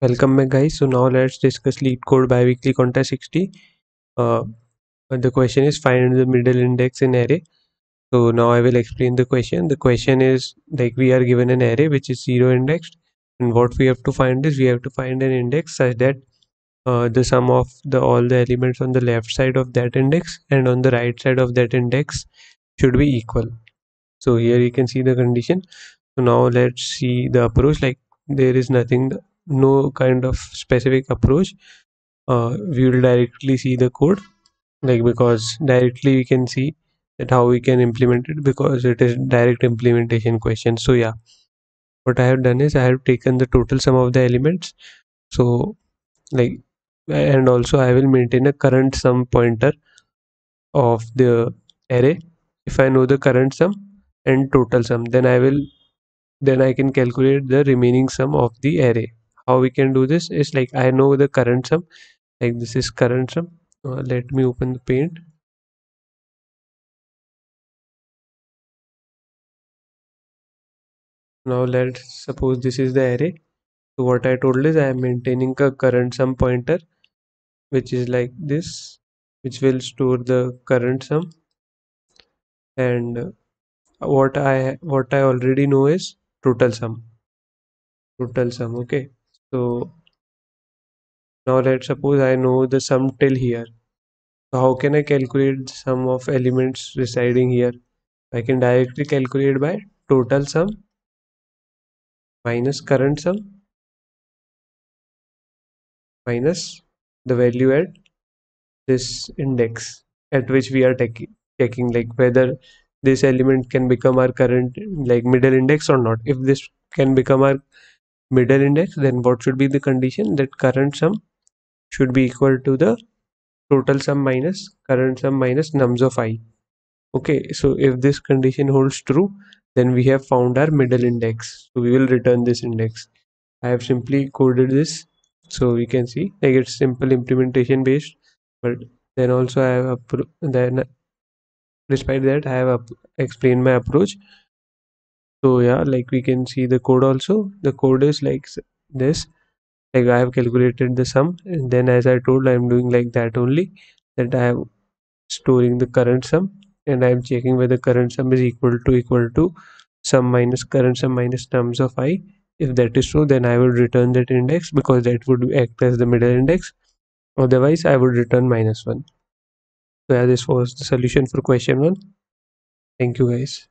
Welcome back guys. So now let's discuss lead LeetCode biweekly contest 60. Uh, the question is find the middle index in array. So now I will explain the question. The question is like we are given an array which is zero indexed and what we have to find is we have to find an index such that uh, the sum of the all the elements on the left side of that index and on the right side of that index should be equal. So here you can see the condition. So now let's see the approach like there is nothing no kind of specific approach uh, we will directly see the code. Like because directly we can see that how we can implement it because it is direct implementation question. So yeah. What i have done is i have taken the total sum of the elements. So like and also i will maintain a current sum pointer of the array. If i know the current sum and total sum then i will then i can calculate the remaining sum of the array how we can do this is like I know the current sum like this is current sum. Uh, let me open the paint. Now let's suppose this is the array. So what I told is I am maintaining a current sum pointer which is like this which will store the current sum. And what I what I already know is total sum. Total sum okay so now let's suppose I know the sum till here. So how can I calculate the sum of elements residing here? I can directly calculate by total sum minus current sum minus the value at this index at which we are taking checking like whether this element can become our current like middle index or not. If this can become our middle index then what should be the condition? That current sum should be equal to the total sum minus current sum minus nums of i. Okay so if this condition holds true then we have found our middle index. So we will return this index. I have simply coded this so we can see. Like it's simple implementation based but then also i have then despite that i have explained my approach so yeah like we can see the code also. The code is like this. Like I have calculated the sum and then as I told I am doing like that only that I am storing the current sum and I am checking whether current sum is equal to equal to sum minus current sum minus nums of i. If that is true then I will return that index because that would act as the middle index. Otherwise I would return minus 1 so yeah this was the solution for question 1 thank you guys